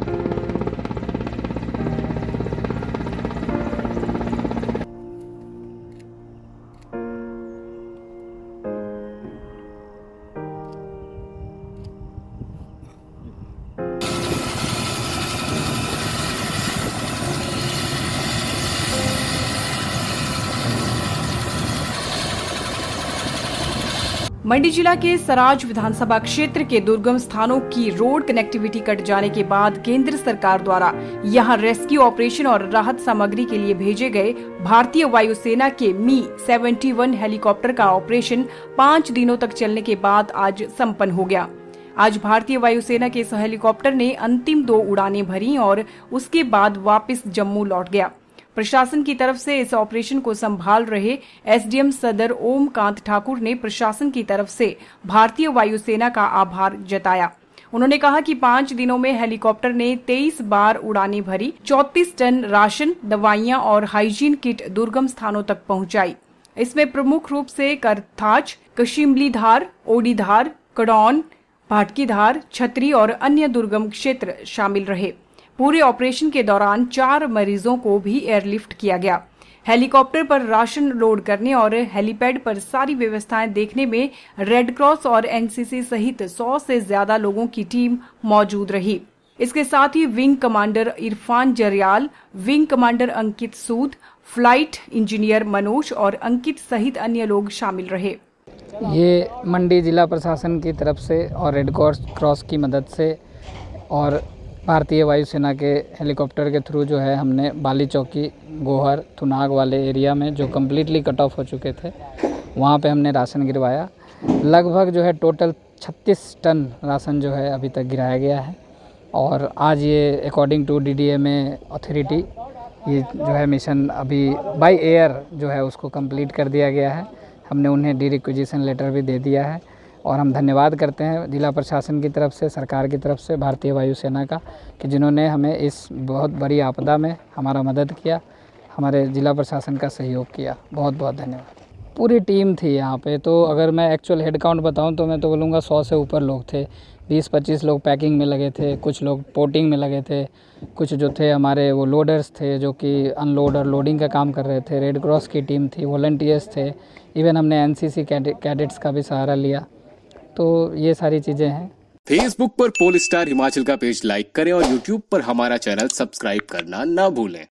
you मंडी जिला के सराज विधानसभा क्षेत्र के दुर्गम स्थानों की रोड कनेक्टिविटी कट जाने के बाद केंद्र सरकार द्वारा यहाँ रेस्क्यू ऑपरेशन और राहत सामग्री के लिए भेजे गए भारतीय वायुसेना के मी 71 हेलीकॉप्टर का ऑपरेशन पाँच दिनों तक चलने के बाद आज संपन्न हो गया। आज भारतीय वायुसेना के इस हेलीकॉप्टर ने अंतिम दो उड़ानें भरी और उसके बाद वापस जम्मू लौट गया। प्रशासन की तरफ़ से इस ऑपरेशन को संभाल रहे एसडीएम सदर ओम कांत ठाकुर ने प्रशासन की तरफ़ से भारतीय वायुसेना का आभार जताया। उन्होंने कहा कि पाँच दिनों में हेलीकॉप्टर ने 23 बार उड़ानें भरी 34 टन राशन, दवाइयाँ और हाइजीन किट दुर्गम स्थानों तक पहुंचाई। इसमें प्रमुख रूप से करथाच कशिमली धार ओडी धार कड़ौन भाटकी धार छतरी और अन्य दुर्गम क्षेत्र शामिल रहे। पूरे ऑपरेशन के दौरान चार मरीजों को भी एयरलिफ्ट किया गया। हेलीकॉप्टर पर राशन लोड करने और हेलीपैड पर सारी व्यवस्थाएँ देखने में रेड क्रॉस और एनसीसी सहित 100 से ज़्यादा लोगों की टीम मौजूद रही। इसके साथ ही wing commander Irfan Jariyal, wing commander Ankit Sood, flight engineer Manoj और अंकित सहित अन्य लोग शामिल रहे। ये मंडी जिला प्रशासन की तरफ़ से और रेड क्रॉस की मदद से और भारतीय वायुसेना के हेलीकॉप्टर के थ्रू जो है हमने बाली चौकी, गोहर, थुनाग वाले एरिया में जो कम्प्लीटली कट ऑफ़ हो चुके थे, वहाँ पे हमने राशन गिरवाया। लगभग जो है टोटल 36 टन राशन जो है अभी तक गिराया गया है। और आज ये according to D D M authority ये जो है मिशन अभी बाई एयर जो है उसको कंप्लीट कर दिया गया है। हमने उन्हें डी रिक्विजिशन लेटर भी दे दिया है। और हम धन्यवाद करते हैं जिला प्रशासन की तरफ़ से, सरकार की तरफ़ से, भारतीय वायुसेना का, कि जिन्होंने हमें इस बहुत बड़ी आपदा में हमारा मदद किया, हमारे जिला प्रशासन का सहयोग किया। बहुत बहुत धन्यवाद। पूरी टीम थी यहाँ पे तो अगर मैं एक्चुअल हेड काउंट बताऊँ तो मैं तो बोलूँगा सौ से ऊपर लोग थे। बीस पच्चीस लोग पैकिंग में लगे थे, कुछ लोग पोटिंग में लगे थे, कुछ जो थे हमारे वो लोडर्स थे जो कि अनलोड और लोडिंग का काम कर रहे थे। रेड क्रॉस की टीम थी वॉल्टियर्स थे इवन हमने एन सी कैडेट्स का भी सहारा लिया। तो ये सारी चीज़ें हैं। फेसबुक पर पोल स्टार हिमाचल का पेज लाइक करें और यूट्यूब पर हमारा चैनल सब्सक्राइब करना ना भूलें।